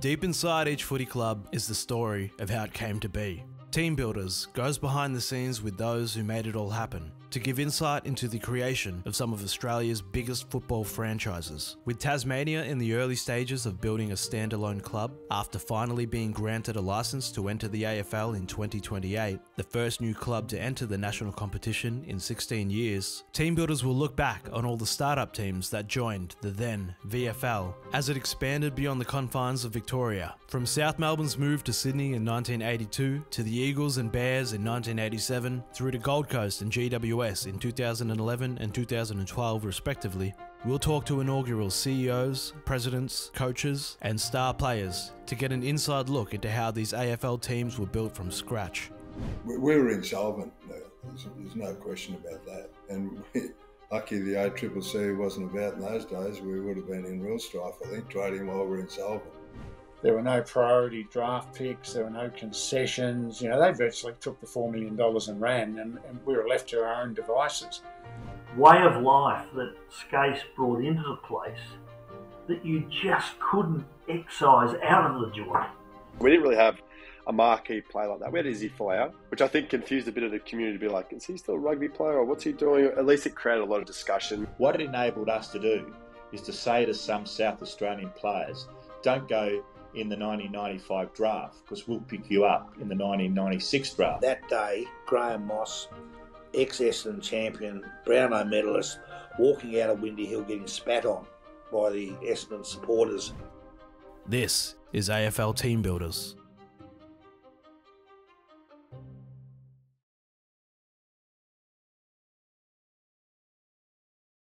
Deep inside each footy club is the story of how it came to be. Team Builders goes behind the scenes with those who made it all happen to give insight into the creation of some of Australia's biggest football franchises. With Tasmania in the early stages of building a standalone club, after finally being granted a license to enter the AFL in 2028, the first new club to enter the national competition in 16 years, Team Builders will look back on all the startup teams that joined the then VFL as it expanded beyond the confines of Victoria. From South Melbourne's move to Sydney in 1982 to the Eagles and Bears in 1987 through to Gold Coast and GWS in 2011 and 2012 respectively, we'll talk to inaugural CEOs, presidents, coaches, and star players to get an inside look into how these AFL teams were built from scratch. We we were insolvent. There's, there's no question about that. And we, lucky the ACCC wasn't about in those days. We would have been in real strife, I think, trading while we we're insolvent. There were no priority draft picks. There were no concessions. You know, they virtually took the $4 million and ran, and, and we were left to our own devices. Way of life that Skase brought into the place that you just couldn't excise out of the joint. We didn't really have a marquee player like that. We had Izzy Folau, which I think confused a bit of the community to be like, is he still a rugby player or what's he doing? At least it created a lot of discussion. What it enabled us to do is to say to some South Australian players, don't go in the 1995 draft because we'll pick you up in the 1996 draft. That day, Graham Moss, ex Essendon champion, Brownlow medalist, walking out of Windy Hill getting spat on by the Essendon supporters. This is AFL Team Builders.